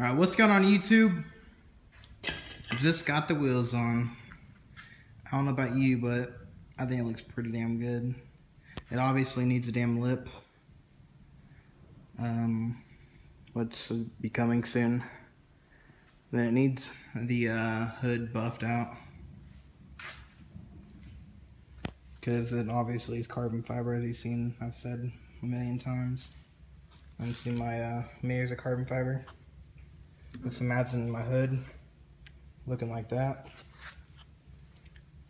Alright, what's going on YouTube? Just got the wheels on. I don't know about you, but I think it looks pretty damn good. It obviously needs a damn lip. Um, which be coming soon. Then it needs the uh, hood buffed out. Because it obviously is carbon fiber, as you've seen, I've said a million times. I'm seeing my uh, mirrors are carbon fiber. Just imagine my hood looking like that.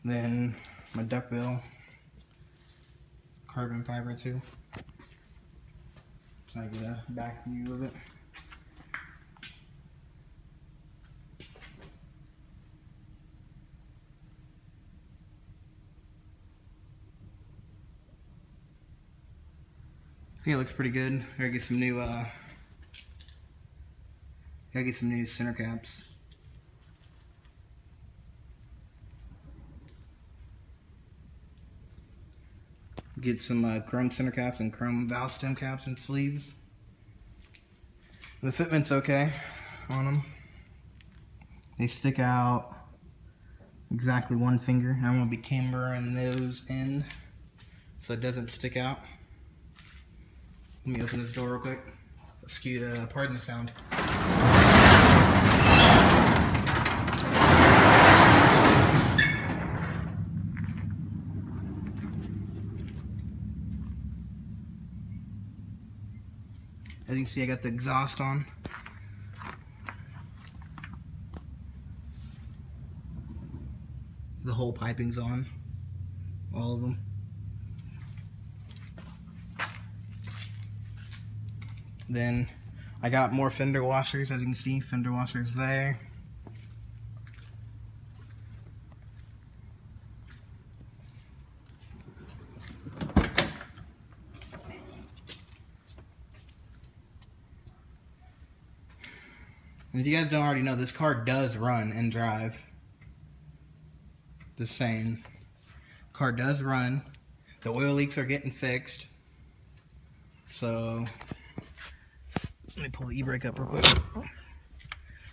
Then my duckbill, carbon fiber too. So I get a back view of it. I think it looks pretty good. I get some new, uh, gotta get some new center caps. Get some uh, chrome center caps and chrome valve stem caps and sleeves. The fitment's okay on them. They stick out exactly one finger. I'm gonna be cambering those in so it doesn't stick out. Let me open this door real quick. Excuse, uh, pardon the sound. See, I got the exhaust on. The whole piping's on. All of them. Then I got more fender washers, as you can see, fender washers there. And if you guys don't already know, this car does run and drive. Just saying. Car does run. The oil leaks are getting fixed. So, let me pull the e-brake up real quick.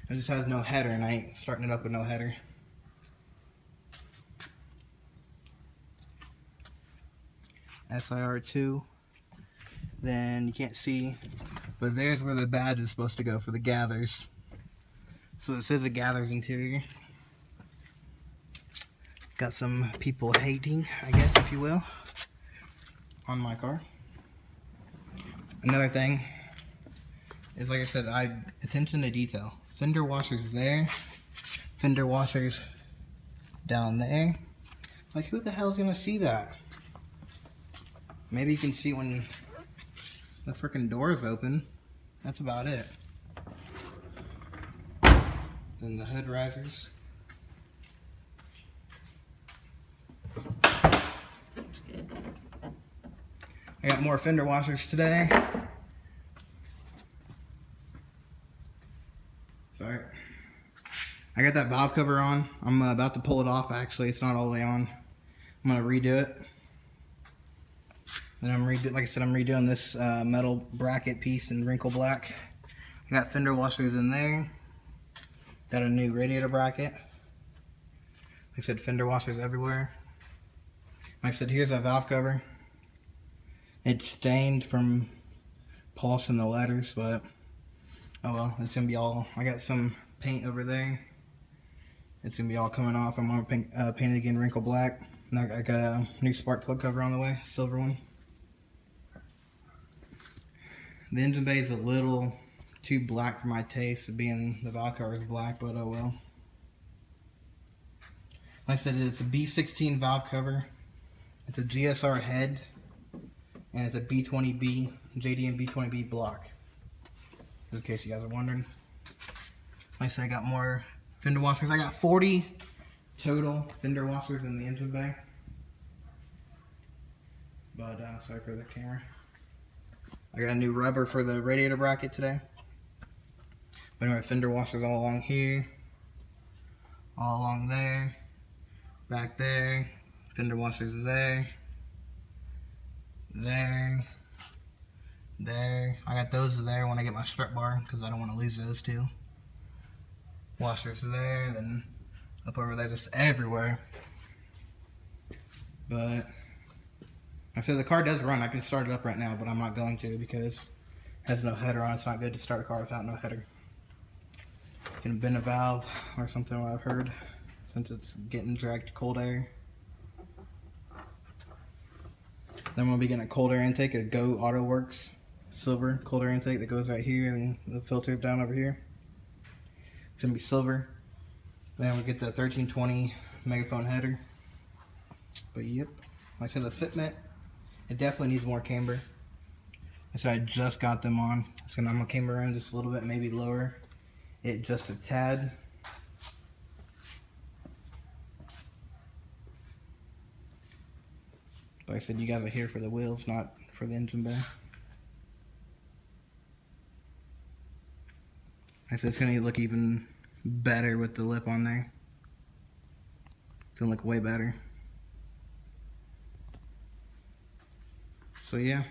It just has no header and I ain't starting it up with no header. SIR2. Then you can't see, but there's where the badge is supposed to go for the gathers. So this is a gathers interior. Got some people hating, I guess, if you will, on my car. Another thing is, like I said, I attention to detail. Fender washers there, fender washers down there. Like, who the hell's gonna see that? Maybe you can see when the freaking door is open. That's about it. Then the hood risers. I got more fender washers today. Sorry. I got that valve cover on. I'm uh, about to pull it off actually. It's not all the way on. I'm to redo it. Then I'm redoing, like I said, I'm redoing this uh, metal bracket piece in wrinkle black. I got fender washers in there. Got a new radiator bracket. Like I said, fender washers everywhere. Like I said, here's a valve cover. It's stained from polishing the letters, but oh well, it's gonna be all, I got some paint over there. It's gonna be all coming off. I'm gonna paint, uh, paint it again wrinkle black. And I got a new spark plug cover on the way, silver one. The engine bay is a little too black for my taste, being the cover is black, but oh well. Like I said, it's a B16 valve cover. It's a GSR head, and it's a B20B, JDM B20B block. Just in case you guys are wondering. Like I said, I got more fender washers. I got 40 total fender washers in the engine bay. But, uh, sorry for the camera. I got a new rubber for the radiator bracket today. Anyway, fender washers all along here. All along there. Back there. Fender washers there. There. There. I got those there when I get my strut bar because I don't want to lose those two. Washers there, then up over there, just everywhere. But I said the car does run. I can start it up right now, but I'm not going to because it has no header on. It's not good to start a car without no header. Can bend a valve or something I've heard since it's getting direct cold air. Then we'll be getting a cold air intake, a Go Auto Works silver cold air intake that goes right here and the filter down over here. It's gonna be silver. Then we get the 1320 megaphone header. But yep, like I said, the fitment, it definitely needs more camber. I said I just got them on. So I'm gonna camber around just a little bit, maybe lower it just a tad. Like I said, you guys are here for the wheels, not for the engine bay. I said it's gonna look even better with the lip on there. It's gonna look way better. So yeah,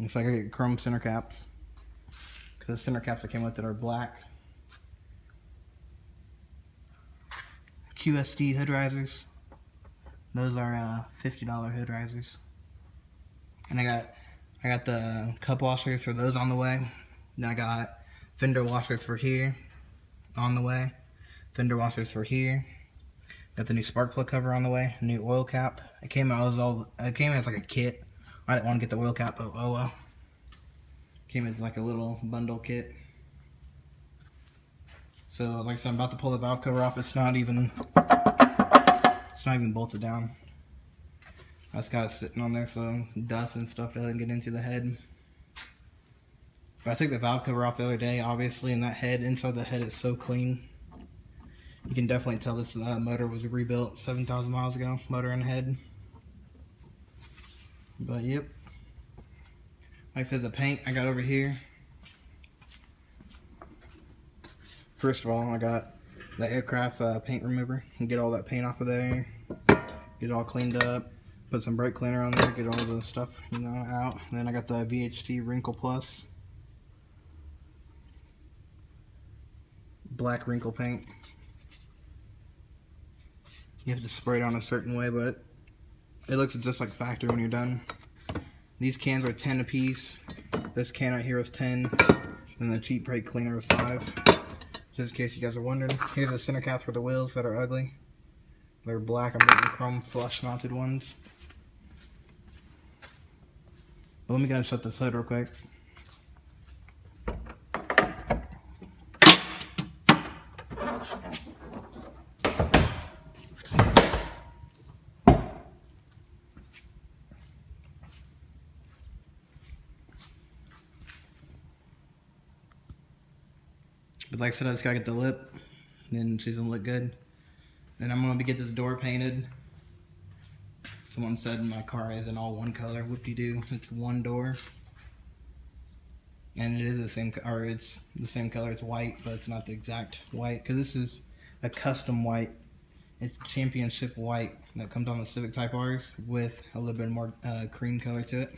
looks like I get chrome center caps because the center caps that came with it are black. QSD hood risers. Those are uh, $50 hood risers. And I got I got the cup washers for those on the way. Then I got fender washers for here on the way. Fender washers for here. Got the new spark plug cover on the way. New oil cap. It came out as all it came as like a kit. I didn't want to get the oil cap, but oh well. Came as like a little bundle kit. So like I said, I'm about to pull the valve cover off. It's not even it's not even bolted down. I just got it sitting on there so dust and stuff doesn't get into the head. But I took the valve cover off the other day, obviously, and that head, inside the head is so clean. You can definitely tell this uh, motor was rebuilt 7,000 miles ago, motor and head. But yep. Like I said, the paint I got over here. First of all, I got the aircraft uh, paint remover and get all that paint off of there. Get it all cleaned up put some brake cleaner on there get all the stuff you know out. And then I got the VHT wrinkle plus. Black wrinkle paint. You have to spray it on a certain way but it looks just like factory when you're done these cans are 10 a piece this can right here is 10 and the cheap brake cleaner is 5 just in case you guys are wondering. Here's the center cap for the wheels that are ugly. They're black. I'm getting chrome flush mounted ones. But let me go and shut this hood real quick. But like I said, I just gotta get the lip. Then she's gonna look good. Then I'm gonna get this door painted. Someone said my car isn't all one color. Whoop-de-doo. It's one door. And it is the same, or it's the same color. It's white, but it's not the exact white. Because this is a custom white. It's championship white that comes on the Civic Type R's with a little bit more uh, cream color to it.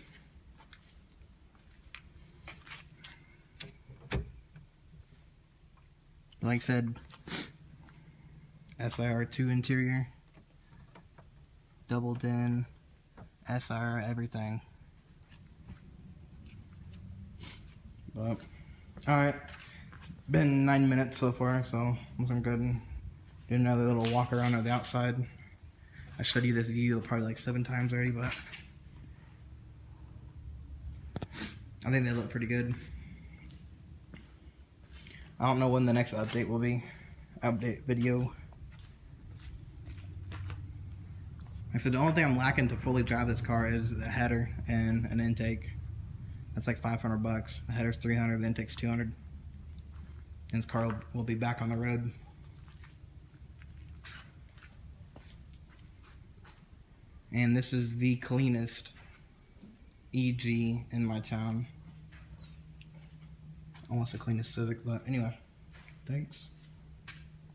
Like I said, SIR2 interior, double din, SIR everything. But, alright, it's been nine minutes so far, so I'm going good. Do another little walk around at the outside. I showed you this view probably like seven times already, but I think they look pretty good. I don't know when the next update will be. Update video. I said the only thing I'm lacking to fully drive this car is a header and an intake. That's like 500 bucks. The header's 300, the intake's 200. And this car will, will be back on the road. And this is the cleanest EG in my town almost a clean the Civic, but anyway, thanks.